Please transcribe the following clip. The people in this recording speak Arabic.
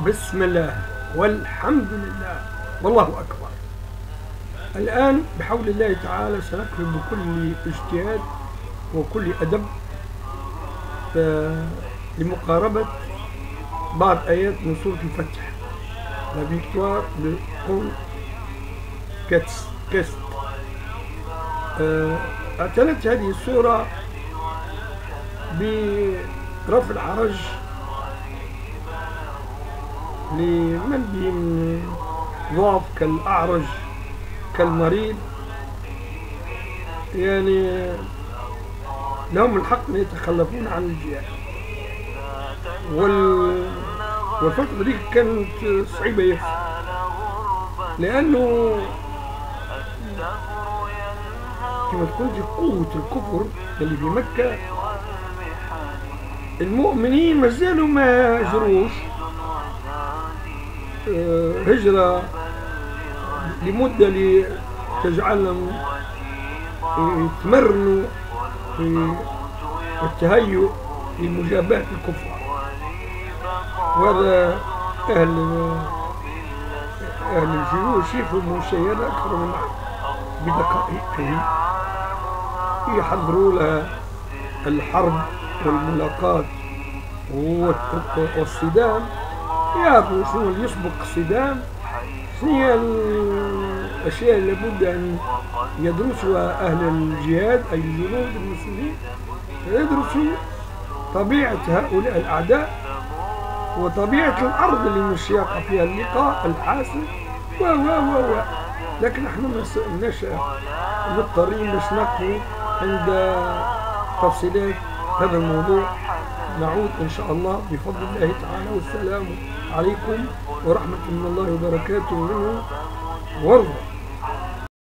بسم الله والحمد لله. والله أكبر. الآن بحول الله تعالى سنقرأ بكل اجتهاد وكل أدب لمقاربة بعض آيات من سورة الفتح. La victoire de Conquest اعتنت هذه السورة برفع الحرج لمن بهم ضعف كالأعرج كالمريض. يعني لهم الحق أن يتخلفون عن الجهاد وال... والفترة دي كانت صعيبة يفهم لأنه كما تكون دي قوة الكفر اللي في مكة المؤمنين ما زالوا ما هاجروش هجرة لمدة لتجعلهم يتمرنوا في التهيؤ لمجابهة الكفار وهذا أهل أهل الجيوش يفهموا شيئا أكثر من بدقائق يحضروا لها الحرب والملاقات والصدام. يعرفوا شنو اللي يسبق الصدام شنو هي الأشياء اللي لابد أن يدرسها أهل الجهاد أي الجنود المسلمين. يدرسوا طبيعة هؤلاء الأعداء وطبيعة الأرض اللي مشياقة فيها اللقاء الحاسم. و و و و. لكن إحنا ما مضطرين باش نقف عند تفصيلات هذا الموضوع. نعود إن شاء الله بفضل الله تعالى والسلام عليكم ورحمة من الله وبركاته. وارضى.